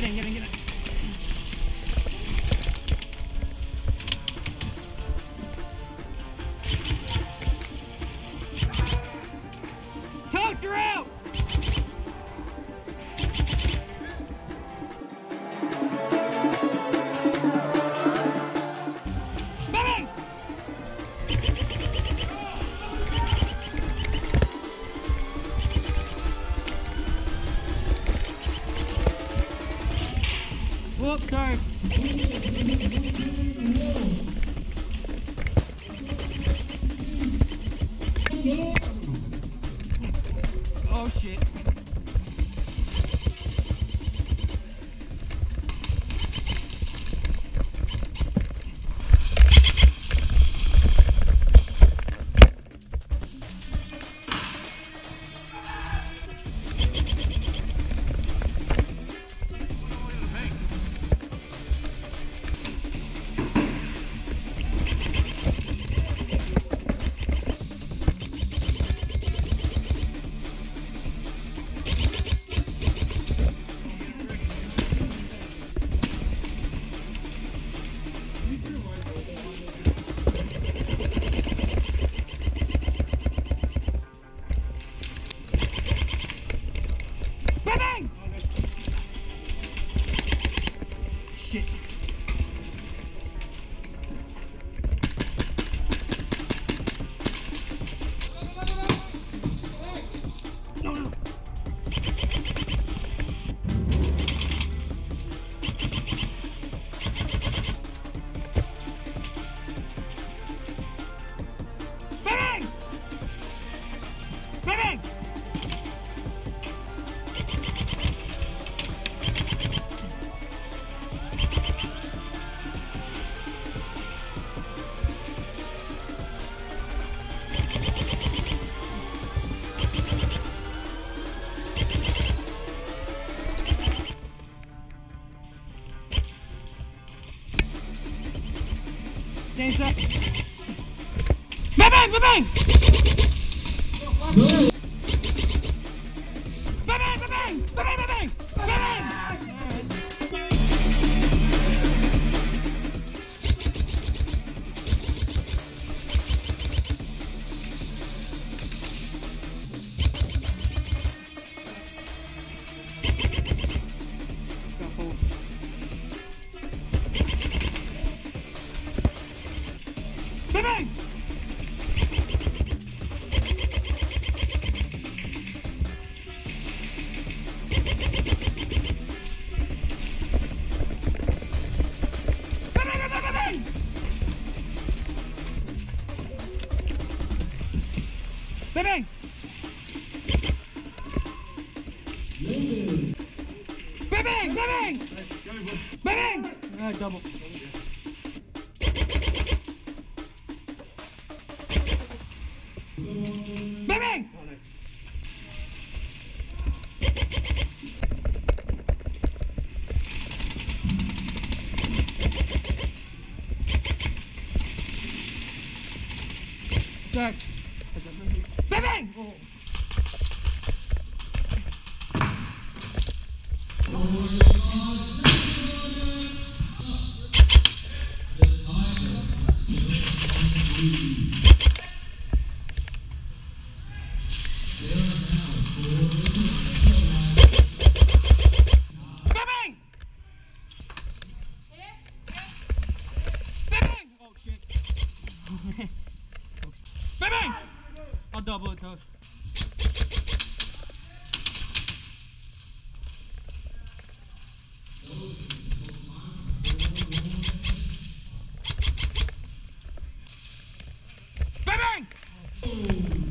เย็นเย็นเย็น Whoops, sorry. Oh shit. Up. Bang bang bang bang! Bang Bang bang! Bang bang bang bang bang! Bang bang! Bang bang! Bang bang! Bang bang! Jack. Oh, Bang bang! I'll double it, toast. Bang bang!